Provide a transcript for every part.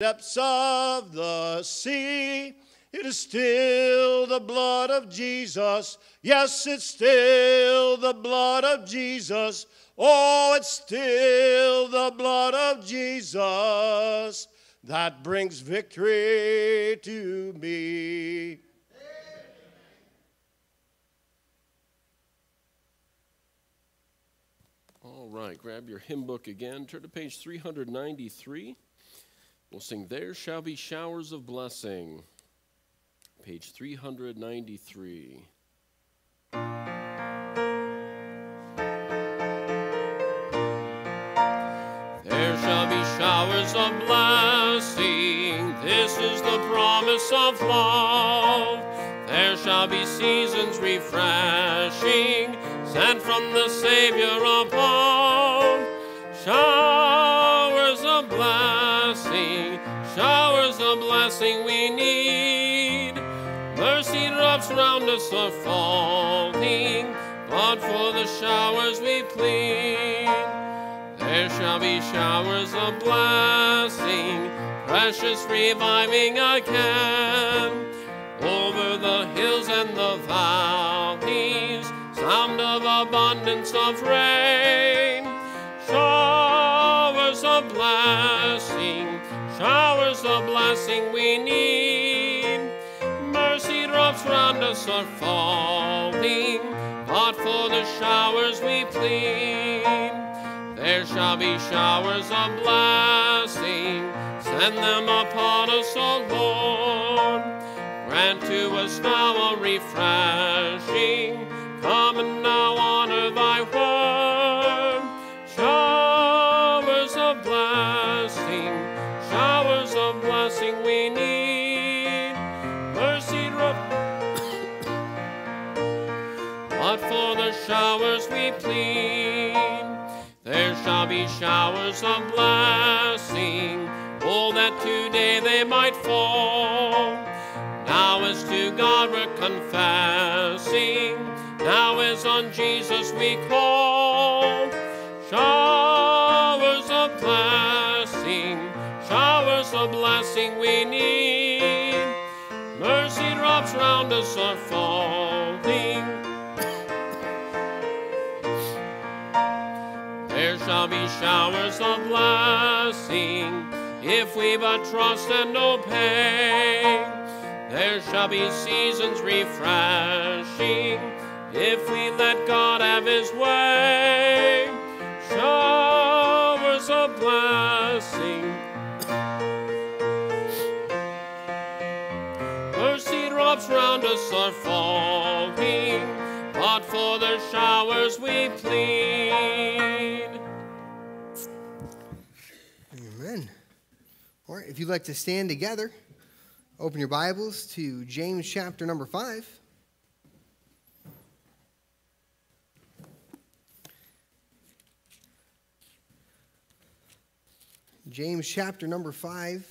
depths of the sea. It is still the blood of Jesus. Yes, it's still the blood of Jesus. Oh, it's still the blood of Jesus that brings victory to me. All right, grab your hymn book again. Turn to page 393. We'll sing There Shall Be Showers of Blessing. Page 393. There shall be showers of blessing. This is the promise of love. There shall be seasons refreshing, sent from the Savior above. Showers of blessing we need. Mercy drops round us are falling, but for the showers we plead. There shall be showers of blessing, precious reviving again. Over the hills and the valleys, sound of abundance of rain. Blessing we need. Mercy drops round us are falling, but for the showers we plead. There shall be showers of blessing, send them upon us, O Lord. Grant to us now a refreshing, come and now honor thy word. Be showers of blessing, oh, that today they might fall. Now as to God we're confessing, now as on Jesus we call. Showers of blessing, showers of blessing we need. Mercy drops round us are falling. Shall be showers of blessing if we but trust and obey. There shall be seasons refreshing if we let God have His way. Showers of blessing. Mercy drops round us are falling, but for the showers we plead. Right, if you'd like to stand together, open your Bibles to James chapter number 5. James chapter number 5.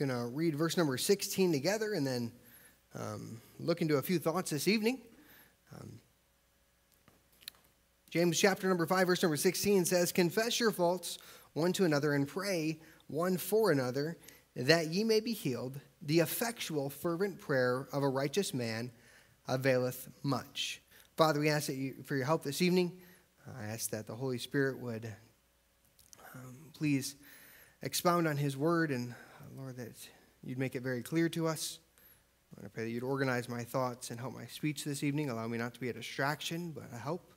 Going to read verse number 16 together and then um, look into a few thoughts this evening. Um, James chapter number 5, verse number 16 says, Confess your faults one to another and pray one for another that ye may be healed. The effectual, fervent prayer of a righteous man availeth much. Father, we ask that you, for your help this evening. I ask that the Holy Spirit would um, please expound on his word and, uh, Lord, that you'd make it very clear to us. I pray that you'd organize my thoughts and help my speech this evening. Allow me not to be a distraction, but a help.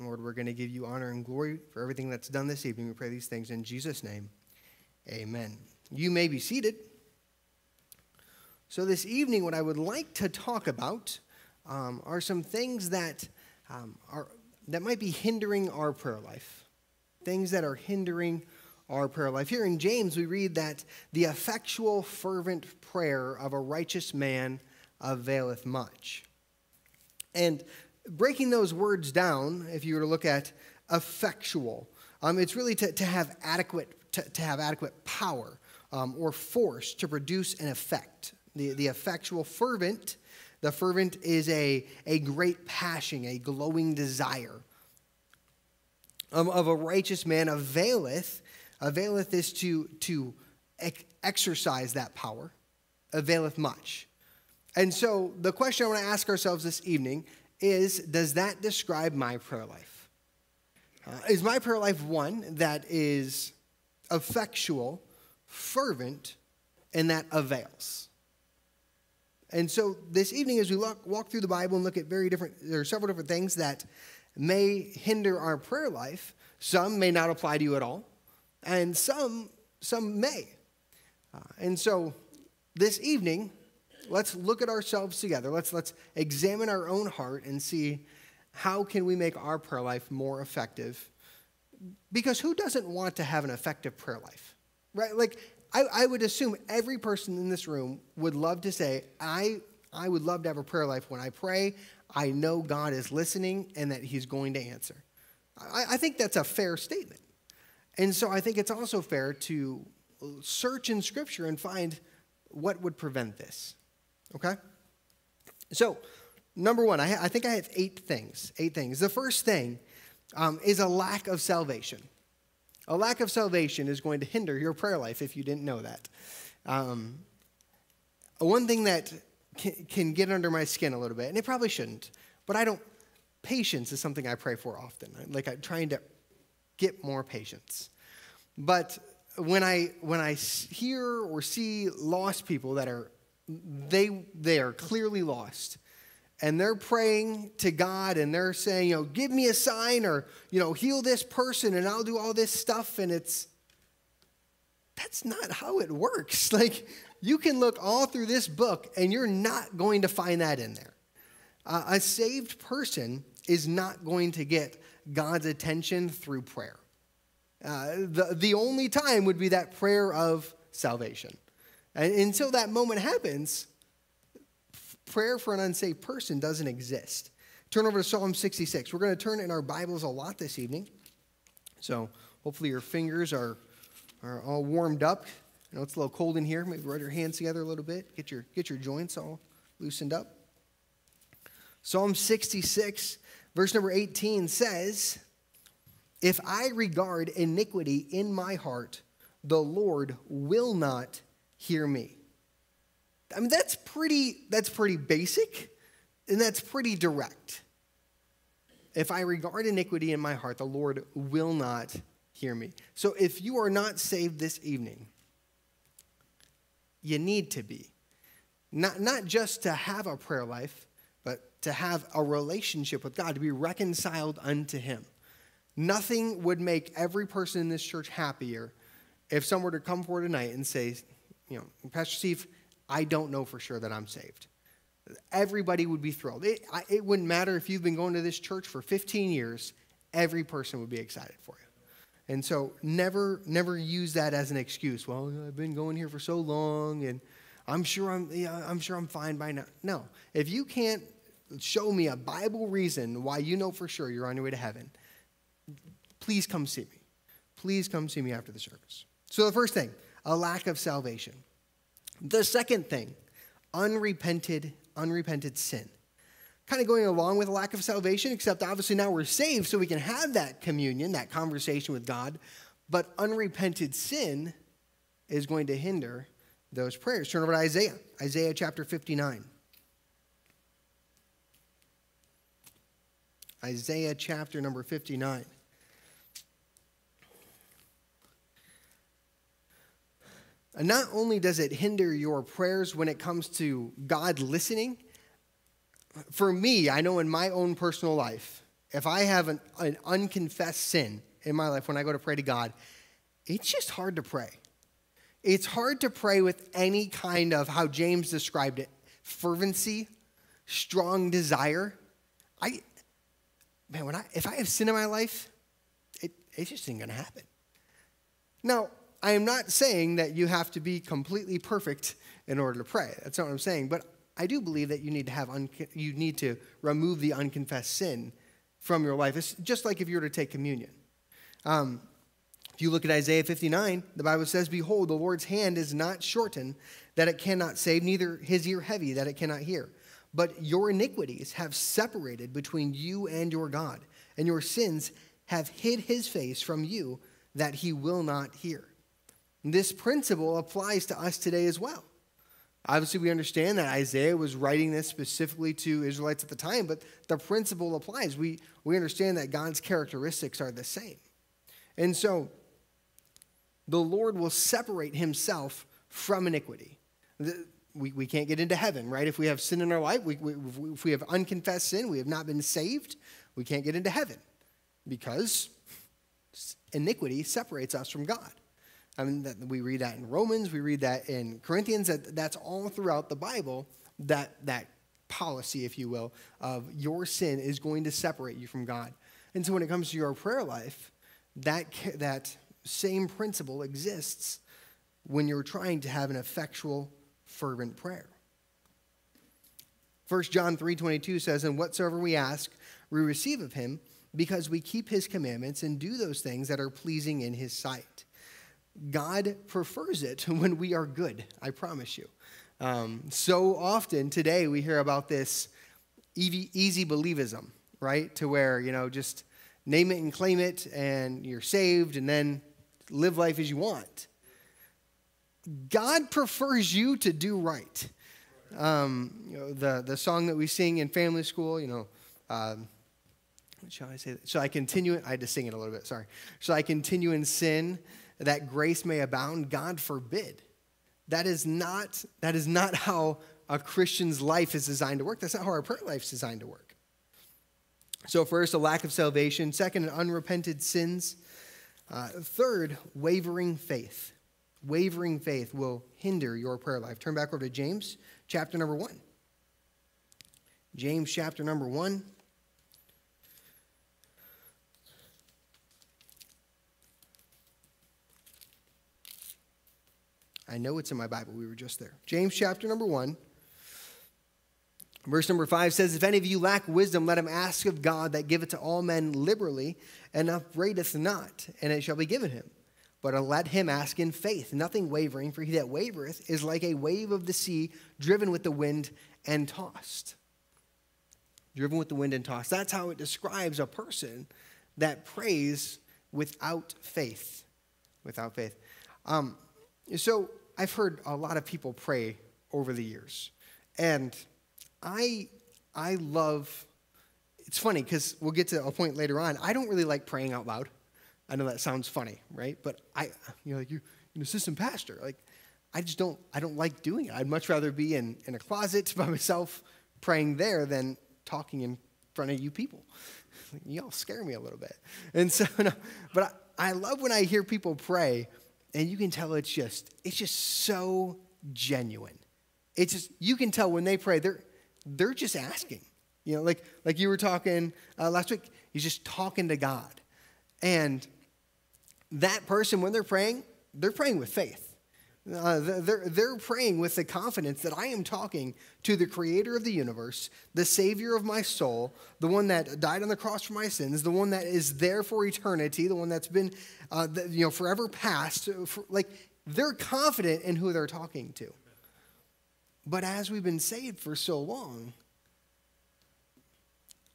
Lord, we're going to give you honor and glory for everything that's done this evening. We pray these things in Jesus' name. Amen. You may be seated. So, this evening, what I would like to talk about um, are some things that, um, are, that might be hindering our prayer life. Things that are hindering our prayer life. Here in James, we read that the effectual, fervent prayer of a righteous man availeth much. And breaking those words down, if you were to look at effectual, um, it's really to, to have adequate to, to have adequate power um, or force to produce an effect. The, the effectual fervent, the fervent is a, a great passion, a glowing desire of, of a righteous man availeth. Availeth is to, to ex- exercise that power, availeth much. And so the question I want to ask ourselves this evening is Does that describe my prayer life? Uh, is my prayer life one that is effectual, fervent, and that avails? And so this evening, as we walk, walk through the Bible and look at very different, there are several different things that may hinder our prayer life. Some may not apply to you at all, and some, some may. Uh, and so this evening, let's look at ourselves together. Let's, let's examine our own heart and see how can we make our prayer life more effective. Because who doesn't want to have an effective prayer life? Right? Like, I, I would assume every person in this room would love to say, I, I would love to have a prayer life. When I pray, I know God is listening and that He's going to answer. I, I think that's a fair statement. And so I think it's also fair to search in Scripture and find what would prevent this. Okay? So, number one, I, I think I have eight things. Eight things. The first thing um, is a lack of salvation. A lack of salvation is going to hinder your prayer life if you didn't know that. Um, one thing that can, can get under my skin a little bit, and it probably shouldn't, but I don't, patience is something I pray for often. Like I'm trying to get more patience. But when I, when I hear or see lost people that are they, they are clearly lost. And they're praying to God and they're saying, you know, give me a sign or, you know, heal this person and I'll do all this stuff. And it's, that's not how it works. Like, you can look all through this book and you're not going to find that in there. Uh, a saved person is not going to get God's attention through prayer. Uh, the, the only time would be that prayer of salvation. And until that moment happens, prayer for an unsaved person doesn't exist. Turn over to Psalm 66. We're going to turn in our Bibles a lot this evening. So hopefully your fingers are, are all warmed up. I know it's a little cold in here. Maybe rub your hands together a little bit. Get your, get your joints all loosened up. Psalm 66, verse number 18 says, If I regard iniquity in my heart, the Lord will not hear me. I mean, that's pretty, that's pretty basic and that's pretty direct. If I regard iniquity in my heart, the Lord will not hear me. So if you are not saved this evening, you need to be. Not, not just to have a prayer life, but to have a relationship with God, to be reconciled unto Him. Nothing would make every person in this church happier if someone were to come forward tonight and say, you know, Pastor Steve, I don't know for sure that I'm saved. Everybody would be thrilled. It, I, it wouldn't matter if you've been going to this church for 15 years, every person would be excited for you. And so never, never use that as an excuse. Well, I've been going here for so long and I'm sure I'm, yeah, I'm sure I'm fine by now. No, if you can't show me a Bible reason why you know for sure you're on your way to heaven, please come see me. Please come see me after the service. So the first thing, a lack of salvation. The second thing, unrepented, unrepented sin. Kind of going along with a lack of salvation, except obviously now we're saved so we can have that communion, that conversation with God. But unrepented sin is going to hinder those prayers. Turn over to Isaiah, Isaiah chapter 59. Isaiah chapter number 59. Not only does it hinder your prayers when it comes to God listening, for me, I know in my own personal life, if I have an, an unconfessed sin in my life when I go to pray to God, it's just hard to pray. It's hard to pray with any kind of how James described it fervency, strong desire. I, man, when I, if I have sin in my life, it, it just ain't gonna happen. Now, I am not saying that you have to be completely perfect in order to pray. That's not what I'm saying. But I do believe that you need to have you need to remove the unconfessed sin from your life. It's just like if you were to take communion. Um, if you look at Isaiah 59, the Bible says, "Behold, the Lord's hand is not shortened that it cannot save, neither his ear heavy that it cannot hear. But your iniquities have separated between you and your God, and your sins have hid his face from you that he will not hear. This principle applies to us today as well. Obviously, we understand that Isaiah was writing this specifically to Israelites at the time, but the principle applies. We, we understand that God's characteristics are the same. And so, the Lord will separate himself from iniquity. We, we can't get into heaven, right? If we have sin in our life, we, we, if we have unconfessed sin, we have not been saved, we can't get into heaven because iniquity separates us from God. I mean, that, we read that in Romans, we read that in Corinthians, that, that's all throughout the Bible, that, that policy, if you will, of your sin is going to separate you from God. And so when it comes to your prayer life, that, that same principle exists when you're trying to have an effectual, fervent prayer. 1 John 3:22 says, "And whatsoever we ask, we receive of him, because we keep his commandments and do those things that are pleasing in his sight." God prefers it when we are good, I promise you. Um, so often today we hear about this easy, believism, right? To where, you know, just name it and claim it and you're saved and then live life as you want. God prefers you to do right. Um, you know, the, the song that we sing in family school, you know, um, shall I say? Shall I continue? It I had to sing it a little bit, sorry. Shall I continue in sin? That grace may abound, God forbid. That is not, that is not how a Christian's life is designed to work. That's not how our prayer life is designed to work. So, first, a lack of salvation. Second, unrepented sins. Uh, third, wavering faith. Wavering faith will hinder your prayer life. Turn back over to James, chapter number one. James, chapter number one. I know it's in my Bible. We were just there. James chapter number 1. Verse number 5 says, If any of you lack wisdom, let him ask of God that giveth to all men liberally and upbraideth not, and it shall be given him. But let him ask in faith, nothing wavering, for he that wavereth is like a wave of the sea driven with the wind and tossed. Driven with the wind and tossed. That's how it describes a person that prays without faith. Without faith. Um, so I've heard a lot of people pray over the years, and I I love. It's funny because we'll get to a point later on. I don't really like praying out loud. I know that sounds funny, right? But I, you know, like you, an assistant pastor, like I just don't. I don't like doing it. I'd much rather be in in a closet by myself praying there than talking in front of you people. Y'all scare me a little bit, and so. No, but I, I love when I hear people pray and you can tell it's just it's just so genuine. It's just you can tell when they pray they're they're just asking. You know, like like you were talking uh, last week. He's just talking to God, and that person when they're praying, they're praying with faith. Uh, they're, they're praying with the confidence that I am talking to the creator of the universe, the savior of my soul, the one that died on the cross for my sins, the one that is there for eternity, the one that's been, uh, you know, forever past. Uh, for, like, they're confident in who they're talking to. But as we've been saved for so long,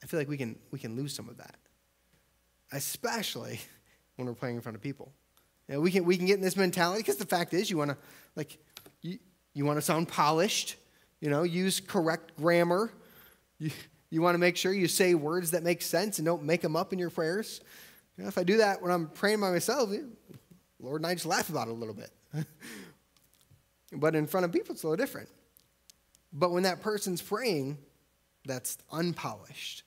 I feel like we can, we can lose some of that, especially when we're praying in front of people. You know, we, can, we can get in this mentality because the fact is you want to like you, you want to sound polished, you know, use correct grammar. You, you want to make sure you say words that make sense and don't make them up in your prayers. You know, if I do that when I'm praying by myself, Lord and I just laugh about it a little bit. but in front of people, it's a little different. But when that person's praying, that's unpolished.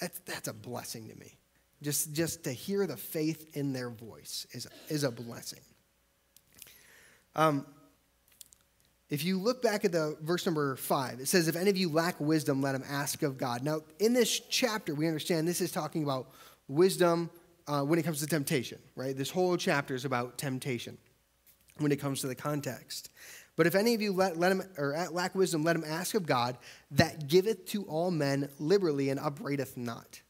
That's, that's a blessing to me. Just, just to hear the faith in their voice is, is a blessing. Um, if you look back at the verse number five, it says, If any of you lack wisdom, let him ask of God. Now, in this chapter, we understand this is talking about wisdom uh, when it comes to temptation, right? This whole chapter is about temptation when it comes to the context. But if any of you let, let him, or lack wisdom, let him ask of God that giveth to all men liberally and upbraideth not.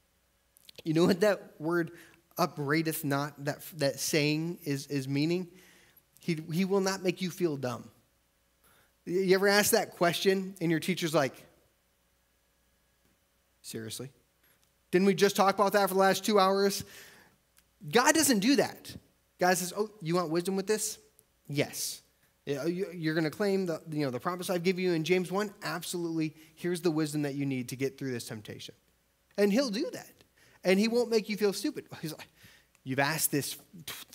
You know what that word upbraideth not, that, that saying is, is meaning? He, he will not make you feel dumb. You ever ask that question and your teacher's like, seriously? Didn't we just talk about that for the last two hours? God doesn't do that. God says, "Oh, you want wisdom with this? Yes. Oh, you're going to claim the you know the promise I've given you in James one. Absolutely. Here's the wisdom that you need to get through this temptation, and He'll do that, and He won't make you feel stupid. He's like, You've asked this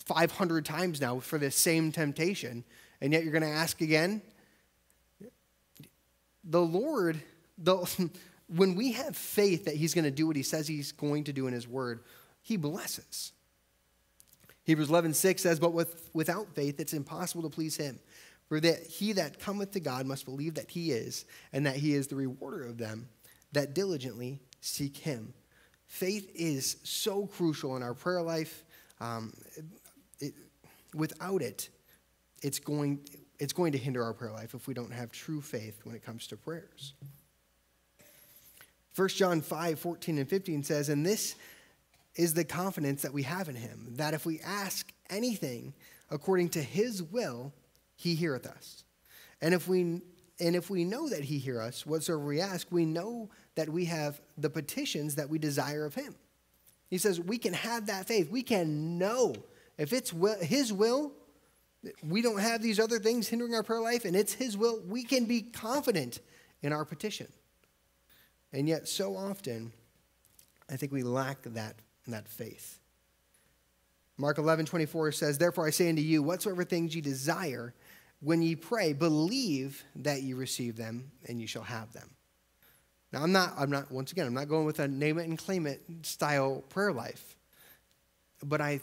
500 times now for this same temptation, and yet you're going to ask again. The Lord, the, when we have faith that He's going to do what He says He's going to do in His Word, He blesses. Hebrews 11, 6 says, But with, without faith, it's impossible to please him. For that he that cometh to God must believe that he is, and that he is the rewarder of them that diligently seek him. Faith is so crucial in our prayer life. Um, it, it, without it, it's going, it's going to hinder our prayer life if we don't have true faith when it comes to prayers. 1 John 5, 14 and 15 says, And this is the confidence that we have in him, that if we ask anything according to his will, he heareth us. And if we and if we know that he hear us, whatsoever we ask, we know that we have the petitions that we desire of him. He says we can have that faith. We can know if it's his will, we don't have these other things hindering our prayer life, and it's his will, we can be confident in our petition. And yet, so often, I think we lack that that faith. Mark 11, 24 says, Therefore I say unto you, whatsoever things ye desire, when ye pray, believe that ye receive them, and ye shall have them. Now, I'm not, I'm not, once again, I'm not going with a name it and claim it style prayer life. But I,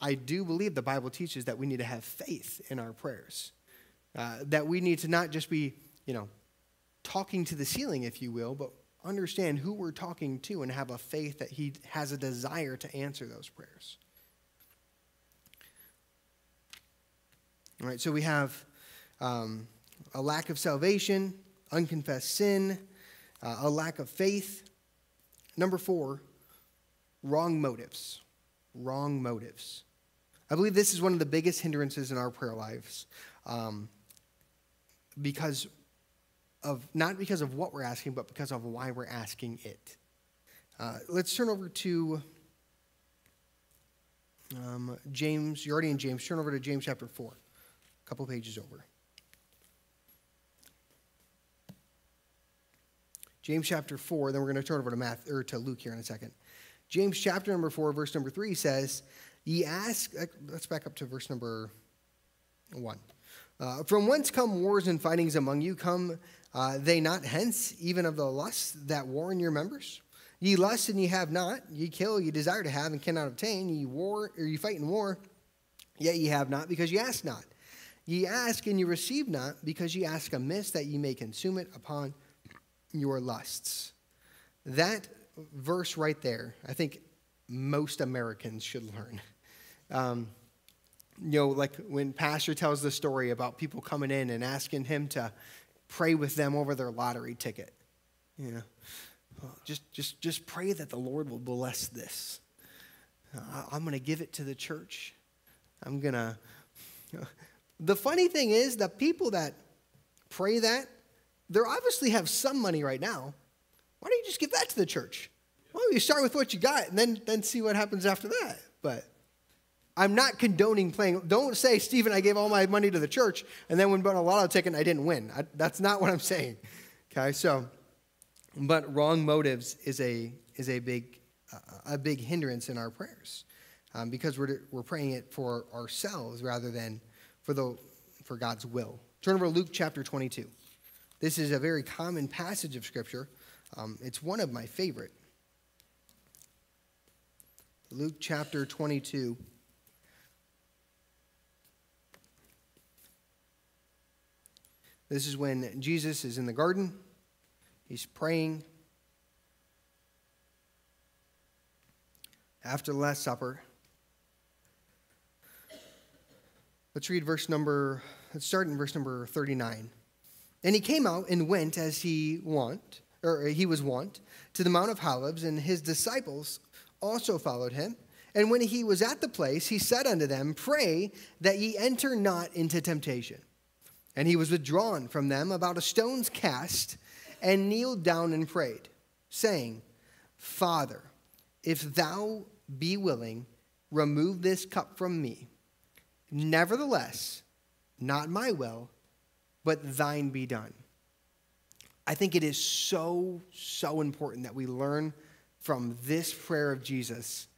I do believe the Bible teaches that we need to have faith in our prayers. Uh, that we need to not just be, you know, talking to the ceiling, if you will, but understand who we're talking to and have a faith that He has a desire to answer those prayers. All right, so we have um, a lack of salvation, unconfessed sin, uh, a lack of faith. Number four, wrong motives. Wrong motives. I believe this is one of the biggest hindrances in our prayer lives um, because of not because of what we're asking, but because of why we're asking it. Uh, let's turn over to um, James. You're already in James. Turn over to James chapter 4, a couple pages over. James chapter 4, then we're going to turn over to Math or to Luke here in a second. James chapter number 4, verse number 3 says, Ye ask, uh, let's back up to verse number 1. Uh, from whence come wars and fightings among you? Come uh, they not hence, even of the lusts that war in your members? Ye lust and ye have not, ye kill, ye desire to have and cannot obtain, ye war or ye fight in war, yet ye have not, because ye ask not. Ye ask and ye receive not, because ye ask amiss that ye may consume it upon your lusts. That verse right there, I think most Americans should learn. Um, you know, like when Pastor tells the story about people coming in and asking him to pray with them over their lottery ticket. You know, just, just, just pray that the Lord will bless this. I'm going to give it to the church. I'm going to. The funny thing is, the people that pray that, they obviously have some money right now. Why don't you just give that to the church? Why don't you start with what you got and then, then see what happens after that? But I'm not condoning playing. Don't say, Stephen, I gave all my money to the church, and then when bought a lotto ticket, I didn't win. I, that's not what I'm saying. Okay, so, but wrong motives is a is a big uh, a big hindrance in our prayers um, because we're we're praying it for ourselves rather than for the for God's will. Turn over to Luke chapter 22. This is a very common passage of Scripture. Um, it's one of my favorite. Luke chapter 22. This is when Jesus is in the garden, he's praying. After the Last Supper, let's read verse number, let's start in verse number 39. And he came out and went as he wont, or he was wont, to the Mount of Olives, and his disciples also followed him. And when he was at the place, he said unto them, Pray that ye enter not into temptation. And he was withdrawn from them about a stone's cast and kneeled down and prayed, saying, Father, if thou be willing, remove this cup from me. Nevertheless, not my will, but thine be done. I think it is so, so important that we learn from this prayer of Jesus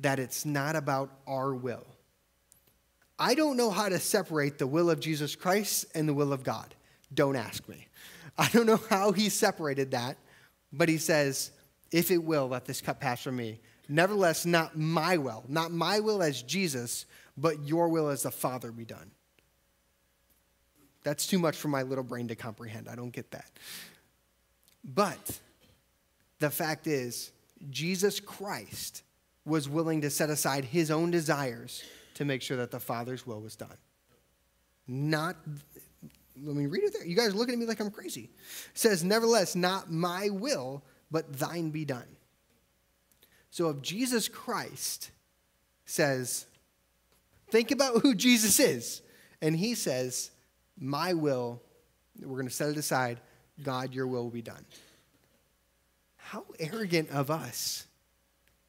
that it's not about our will. I don't know how to separate the will of Jesus Christ and the will of God. Don't ask me. I don't know how he separated that, but he says, If it will, let this cup pass from me. Nevertheless, not my will, not my will as Jesus, but your will as the Father be done. That's too much for my little brain to comprehend. I don't get that. But the fact is, Jesus Christ was willing to set aside his own desires to make sure that the Father's will was done. Not, let me read it there. You guys are looking at me like I'm crazy. It says, Nevertheless, not my will, but thine be done. So if Jesus Christ says, Think about who Jesus is, and he says, My will, we're going to set it aside, God, your will will be done. How arrogant of us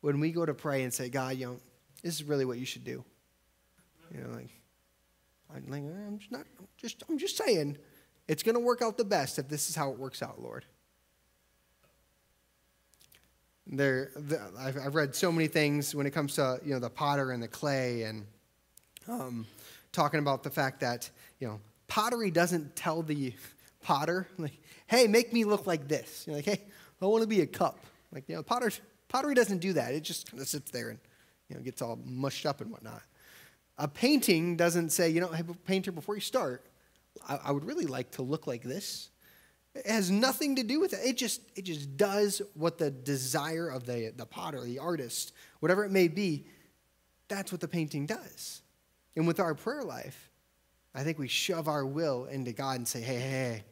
when we go to pray and say, God, you know, this is really what you should do. You know, like, I'm, like, I'm just not, I'm just, I'm just saying, it's going to work out the best if this is how it works out, Lord. There, the, I've, I've, read so many things when it comes to you know the potter and the clay, and um, talking about the fact that you know pottery doesn't tell the potter like, "Hey, make me look like this." You're like, "Hey, I want to be a cup." Like you know, potter, pottery doesn't do that. It just kind of sits there and you know gets all mushed up and whatnot. A painting doesn't say, you know, hey, painter, before you start, I, I would really like to look like this. It has nothing to do with it. It just, it just does what the desire of the, the potter, the artist, whatever it may be, that's what the painting does. And with our prayer life, I think we shove our will into God and say, hey, hey, hey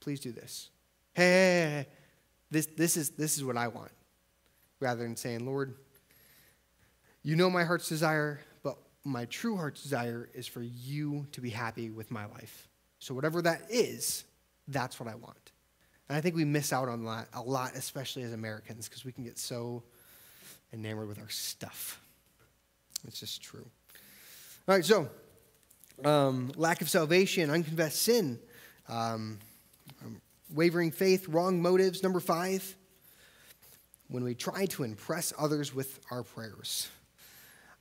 please do this. Hey, hey, hey, this, this, is, this is what I want. Rather than saying, Lord, you know my heart's desire, but my true heart's desire is for you to be happy with my life. So whatever that is, that's what I want. And I think we miss out on that a lot, especially as Americans, because we can get so enamored with our stuff. It's just true. All right, so um, lack of salvation, unconfessed sin, um, um, wavering faith, wrong motives. Number five, when we try to impress others with our prayers.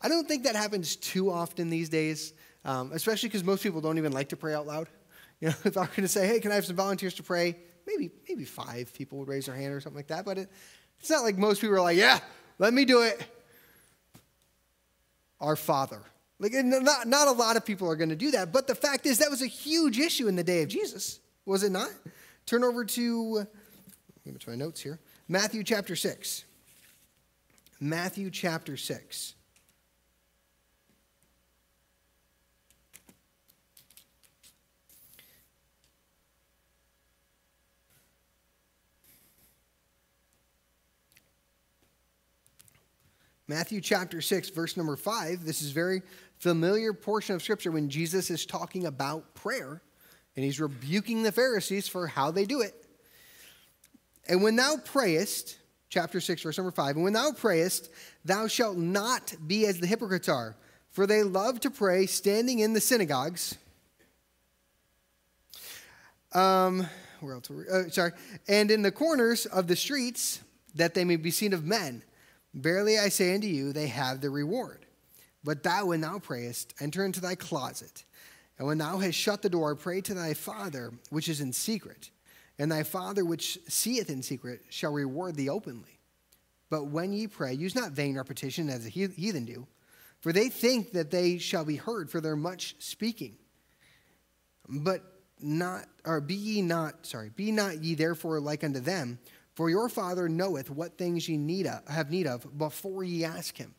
I don't think that happens too often these days, um, especially because most people don't even like to pray out loud. You know, if I were going to say, hey, can I have some volunteers to pray? Maybe, maybe five people would raise their hand or something like that. But it, it's not like most people are like, yeah, let me do it. Our Father. Like, not, not a lot of people are going to do that. But the fact is, that was a huge issue in the day of Jesus, was it not? Turn over to, give me to my notes here. Matthew chapter 6. Matthew chapter 6. Matthew chapter 6, verse number 5. This is very familiar portion of scripture when Jesus is talking about prayer and he's rebuking the Pharisees for how they do it. And when thou prayest, chapter 6, verse number 5, and when thou prayest, thou shalt not be as the hypocrites are, for they love to pray standing in the synagogues. Um, where else? Uh, sorry. And in the corners of the streets, that they may be seen of men. Verily I say unto you, they have the reward. But thou, when thou prayest, enter into thy closet. And when thou hast shut the door, pray to thy Father which is in secret. And thy Father which seeth in secret shall reward thee openly. But when ye pray, use not vain repetition as the heathen do, for they think that they shall be heard for their much speaking. But not, or be ye not, sorry, be not ye therefore like unto them, for your Father knoweth what things ye need of, have need of before ye ask him.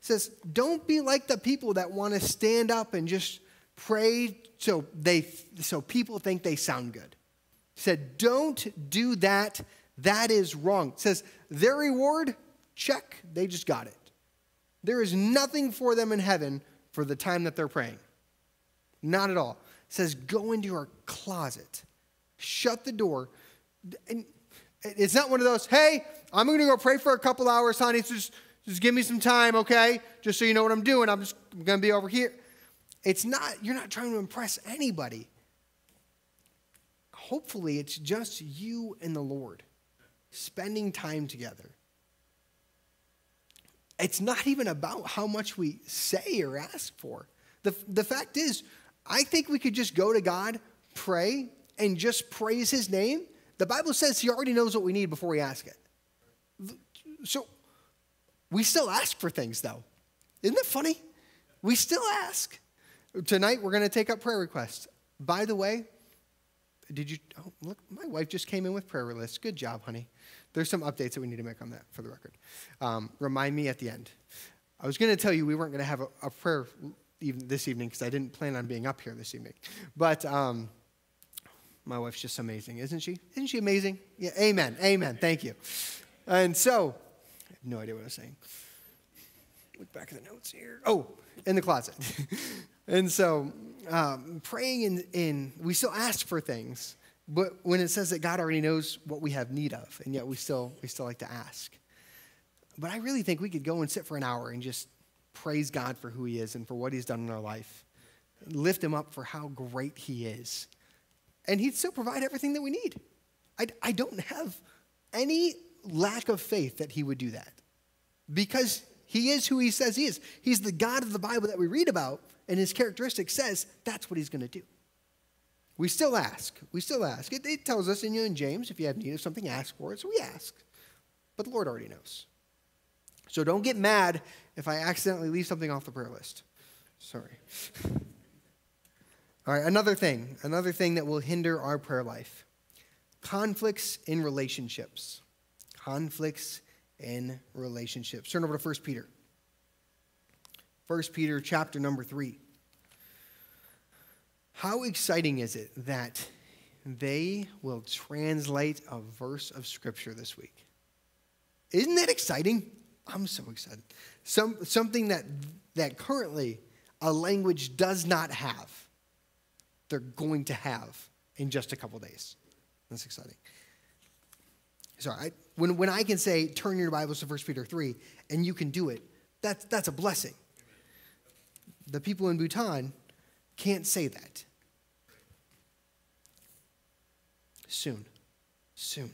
Says, don't be like the people that want to stand up and just pray so they so people think they sound good. It said, don't do that. That is wrong. It says, their reward, check, they just got it. There is nothing for them in heaven for the time that they're praying. Not at all. It says, go into your closet, shut the door, and it's not one of those, hey, I'm going to go pray for a couple hours, honey. So just Just give me some time, okay? Just so you know what I'm doing. I'm just going to be over here. It's not, you're not trying to impress anybody. Hopefully, it's just you and the Lord spending time together. It's not even about how much we say or ask for. The, the fact is, I think we could just go to God, pray, and just praise His name. The Bible says He already knows what we need before we ask it. So we still ask for things, though. Isn't that funny? We still ask. Tonight, we're going to take up prayer requests. By the way, did you? Oh, look, my wife just came in with prayer lists. Good job, honey. There's some updates that we need to make on that for the record. Um, remind me at the end. I was going to tell you we weren't going to have a, a prayer even this evening because I didn't plan on being up here this evening. But um, my wife's just amazing, isn't she? Isn't she amazing? Yeah, amen. Amen. Thank you. And so, no idea what I was saying. Look back at the notes here. Oh, in the closet. and so, um, praying in, in, we still ask for things, but when it says that God already knows what we have need of, and yet we still, we still like to ask. But I really think we could go and sit for an hour and just praise God for who He is and for what He's done in our life. Lift Him up for how great He is. And He'd still provide everything that we need. I, I don't have any lack of faith that He would do that because He is who He says He is. He's the God of the Bible that we read about, and His characteristic says that's what He's going to do. We still ask. We still ask. It, it tells us in you and James, if you have need of something, ask for it. So we ask. But the Lord already knows. So don't get mad if I accidentally leave something off the prayer list. Sorry. All right, another thing, another thing that will hinder our prayer life conflicts in relationships. Conflicts in relationships. Turn over to 1 Peter. 1 Peter chapter number 3. How exciting is it that they will translate a verse of Scripture this week? Isn't that exciting? I'm so excited. Some, something that, that currently a language does not have, they're going to have in just a couple days. That's exciting. So I, when, when I can say, turn your Bibles to 1 Peter 3, and you can do it, that's, that's a blessing. The people in Bhutan can't say that. Soon. Soon.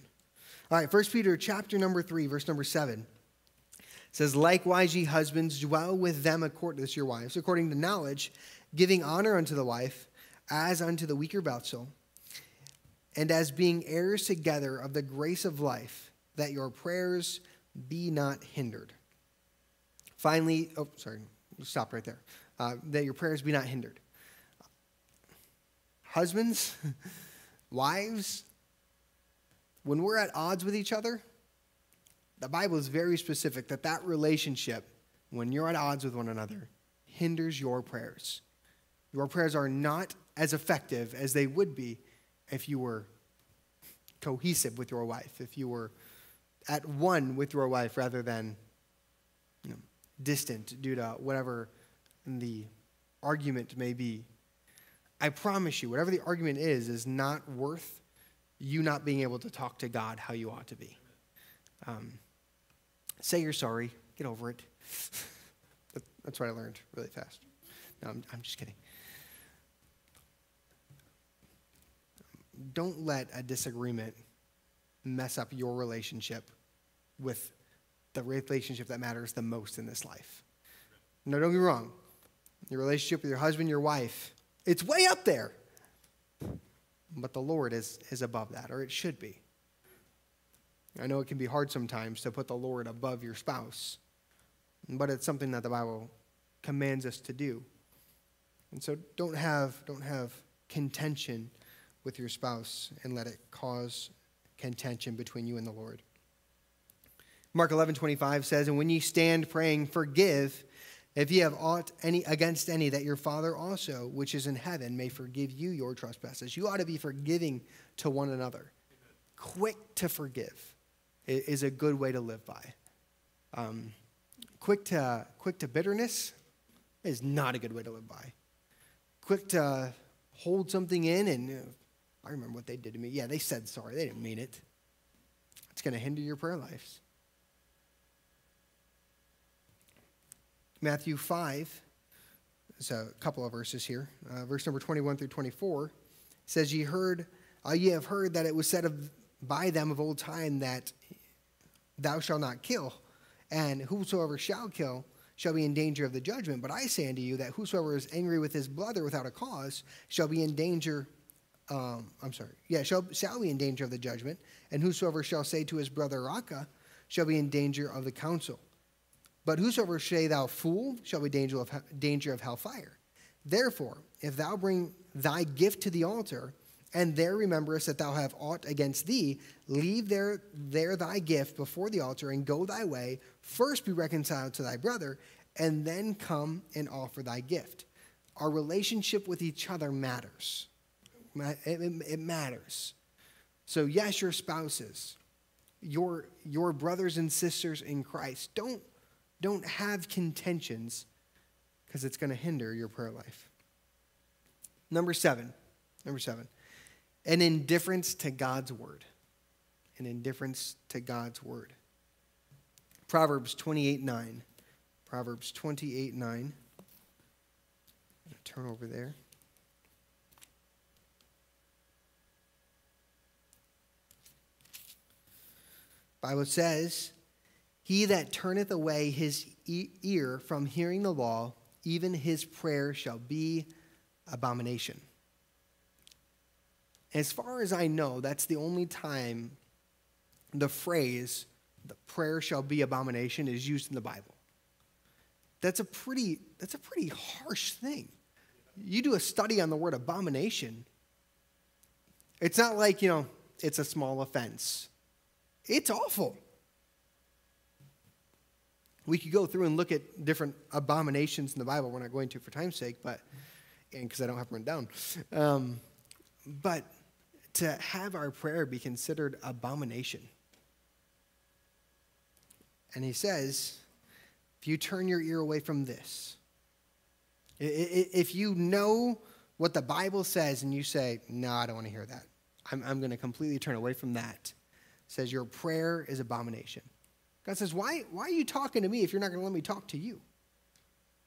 All right, 1 Peter chapter number 3, verse number 7 says, Likewise, ye husbands, dwell with them according to your wives, according to knowledge, giving honor unto the wife, as unto the weaker vessel, and as being heirs together of the grace of life, that your prayers be not hindered. Finally, oh, sorry, stop right there. Uh, that your prayers be not hindered. Husbands, wives, when we're at odds with each other, the Bible is very specific that that relationship, when you're at odds with one another, hinders your prayers. Your prayers are not as effective as they would be if you were cohesive with your wife, if you were at one with your wife rather than you know, distant due to whatever the argument may be. I promise you, whatever the argument is, is not worth you not being able to talk to God how you ought to be. Um, say you're sorry, get over it. That's what I learned really fast. No, I'm, I'm just kidding. Don't let a disagreement mess up your relationship with the relationship that matters the most in this life. No, don't get me wrong. Your relationship with your husband, your wife, it's way up there. But the Lord is, is above that, or it should be. I know it can be hard sometimes to put the Lord above your spouse, but it's something that the Bible commands us to do. And so don't have, don't have contention with your spouse and let it cause contention between you and the Lord. Mark 11, 25 says, And when ye stand praying, forgive if ye have aught any against any, that your Father also, which is in heaven, may forgive you your trespasses. You ought to be forgiving to one another. Quick to forgive is a good way to live by. Um, quick to quick to bitterness is not a good way to live by. Quick to hold something in and I remember what they did to me. Yeah, they said sorry. They didn't mean it. It's going to hinder your prayer lives. Matthew 5, so a couple of verses here. Uh, verse number 21 through 24 says, Ye heard, uh, ye have heard that it was said of, by them of old time that thou shalt not kill, and whosoever shall kill shall be in danger of the judgment. But I say unto you that whosoever is angry with his brother without a cause shall be in danger. Um, I'm sorry. Yeah, shall, shall be in danger of the judgment. And whosoever shall say to his brother Raca shall be in danger of the council. But whosoever say thou fool shall be danger of, danger of hellfire. Therefore, if thou bring thy gift to the altar, and there rememberest that thou have aught against thee, leave there, there thy gift before the altar and go thy way. First be reconciled to thy brother, and then come and offer thy gift. Our relationship with each other matters. It, matters. So, yes, your spouses, your, your brothers and sisters in Christ, don't, don't have contentions because it's going to hinder your prayer life. Number seven. Number seven an indifference to God's word. An indifference to God's word. Proverbs 28 9. Proverbs 28 9. Turn over there. Bible says, He that turneth away his ear from hearing the law, even his prayer shall be abomination. As far as I know, that's the only time the phrase, the prayer shall be abomination, is used in the Bible. That's a pretty, that's a pretty harsh thing. You do a study on the word abomination, it's not like, you know, it's a small offense. It's awful. We could go through and look at different abominations in the Bible. We're not going to for time's sake, but, and because I don't have them written down. Um, but to have our prayer be considered abomination. And he says, if you turn your ear away from this, if you know what the Bible says and you say, no, I don't want to hear that, I'm, I'm going to completely turn away from that, says your prayer is abomination. God says, why, why are you talking to me if you're not going to let me talk to you?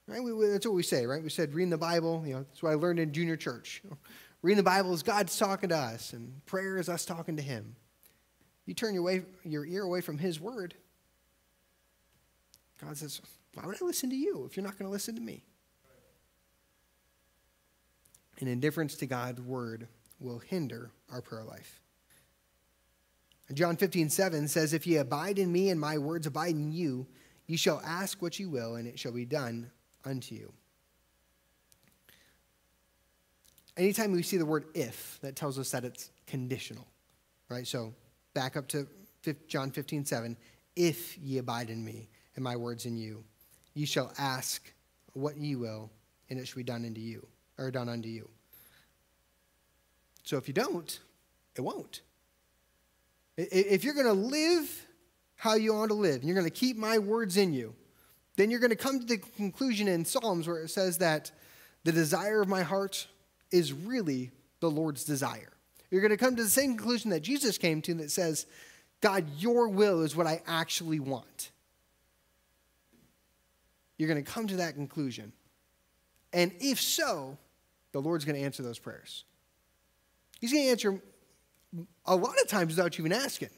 Right? We, that's what we say, right? We said, reading the Bible, you know, that's what I learned in junior church. Reading the Bible is God's talking to us, and prayer is us talking to Him. You turn your, way, your ear away from His word. God says, Why would I listen to you if you're not going to listen to me? An indifference to God's word will hinder our prayer life. John 15, 7 says, If ye abide in me and my words abide in you, ye shall ask what ye will, and it shall be done unto you. anytime we see the word if, that tells us that it's conditional, right? So back up to John 15, 7. If ye abide in me and my words in you, ye shall ask what ye will, and it shall be done unto you, or done unto you. So if you don't, it won't. If you're going to live how you want to live, and you're going to keep my words in you, then you're going to come to the conclusion in Psalms where it says that the desire of my heart is really the Lord's desire. You're going to come to the same conclusion that Jesus came to that says, God, your will is what I actually want. You're going to come to that conclusion. And if so, the Lord's going to answer those prayers. He's going to answer a lot of times without you even asking.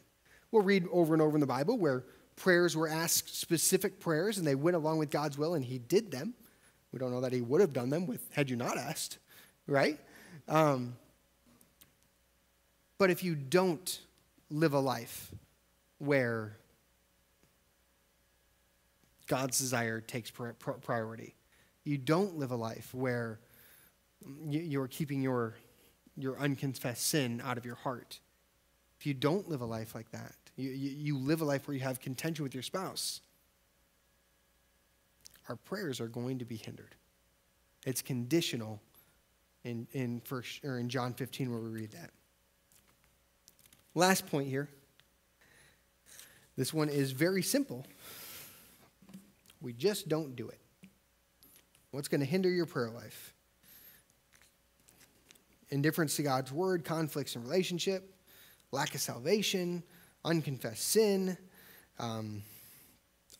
We'll read over and over in the Bible where prayers were asked specific prayers and they went along with God's will and he did them. We don't know that he would have done them with had you not asked right? Um, but if you don't live a life where God's desire takes priority, you don't live a life where you're keeping your, your unconfessed sin out of your heart. If you don't live a life like that, you, you, you live a life where you have contention with your spouse, our prayers are going to be hindered. It's conditional in, in, first, or in John 15 where we read that. Last point here. This one is very simple. We just don't do it. What's going to hinder your prayer life? Indifference to God's word, conflicts in relationship, lack of salvation, unconfessed sin, um,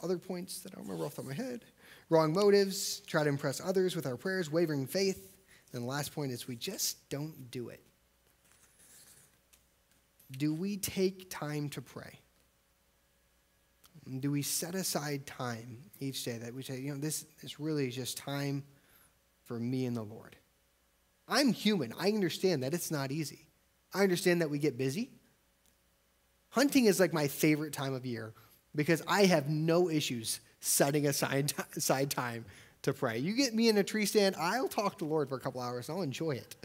other points that I don't remember off the top of my head. Wrong motives, try to impress others with our prayers, wavering faith. And the last point is we just don't do it. Do we take time to pray? Do we set aside time each day that we say, you know, this is really just time for me and the Lord? I'm human. I understand that it's not easy. I understand that we get busy. Hunting is like my favorite time of year because I have no issues setting aside, aside time to pray. You get me in a tree stand, I'll talk to the Lord for a couple hours and I'll enjoy it.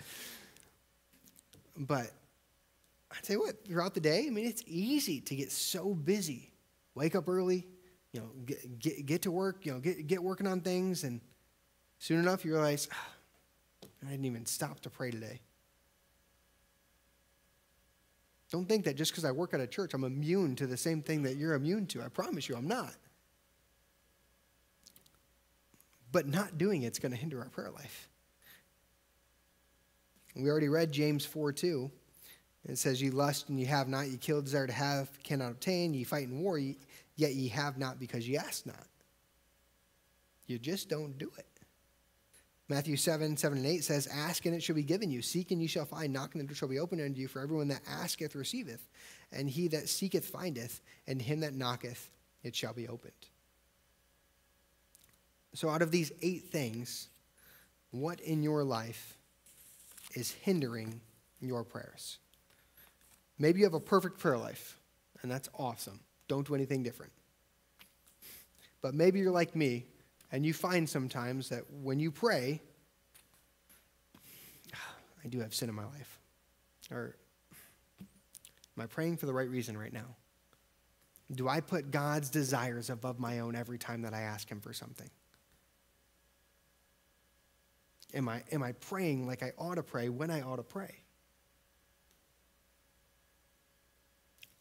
But I tell you what, throughout the day, I mean, it's easy to get so busy. Wake up early, you know, get, get, get to work, you know, get, get working on things, and soon enough you realize, oh, I didn't even stop to pray today. Don't think that just because I work at a church, I'm immune to the same thing that you're immune to. I promise you, I'm not. But not doing it's going to hinder our prayer life. We already read James 4 2. It says, You lust and you have not, you kill, desire to have, cannot obtain, ye fight in war, yet ye have not because ye ask not. You just don't do it. Matthew 7, 7 and 8 says, Ask and it shall be given you. Seek and ye shall find. Knock and the door shall be opened unto you. For everyone that asketh receiveth. And he that seeketh findeth. And him that knocketh it shall be opened. So, out of these eight things, what in your life is hindering your prayers? Maybe you have a perfect prayer life, and that's awesome. Don't do anything different. But maybe you're like me, and you find sometimes that when you pray, I do have sin in my life. Or am I praying for the right reason right now? Do I put God's desires above my own every time that I ask Him for something? Am I, am I praying like I ought to pray when I ought to pray?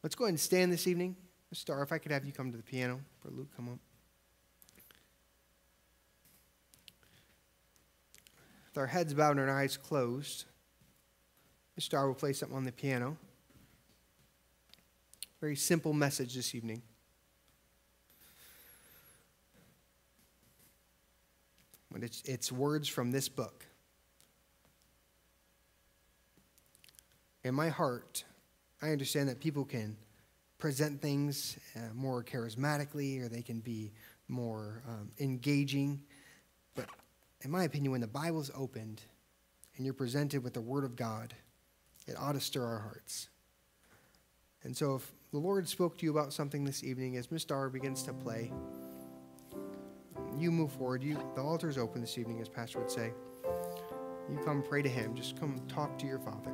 Let's go ahead and stand this evening. Star, if I could have you come to the piano for Luke, come up. With our heads bowed and our eyes closed, the Star will play something on the piano. Very simple message this evening. But it's, it's words from this book. In my heart, I understand that people can present things uh, more charismatically or they can be more um, engaging. In my opinion, when the Bible is opened and you're presented with the Word of God, it ought to stir our hearts. And so if the Lord spoke to you about something this evening as Miss Dar begins to play, you move forward. You, the altar is open this evening, as Pastor would say. You come pray to Him. Just come talk to your Father.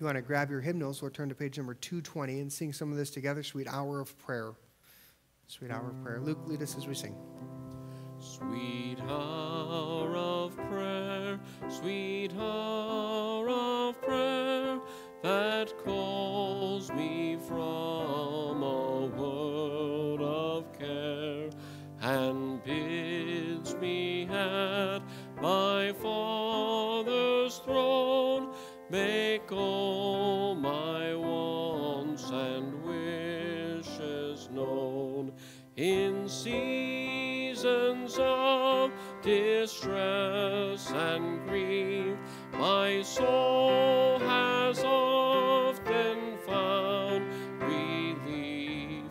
You want to grab your hymnals, we'll turn to page number 220 and sing some of this together. Sweet Hour of Prayer. Sweet Hour of Prayer. Luke, lead us as we sing. Sweet hour of prayer, sweet has often found relief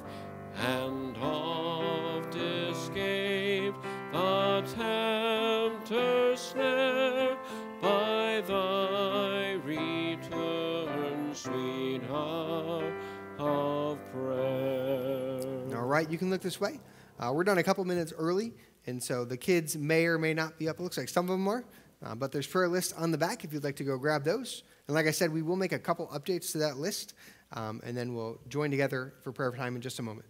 and oft escaped the tempter's snare by thy return, sweet hour of prayer. All right, you can look this way. Uh, we're done a couple minutes early, And so the kids may or may not be up. It looks like some of them are, uh, but there's prayer lists on the back if you'd like to go grab those. And like I said, we will make a couple updates to that list, um, and then we'll join together for prayer time in just a moment.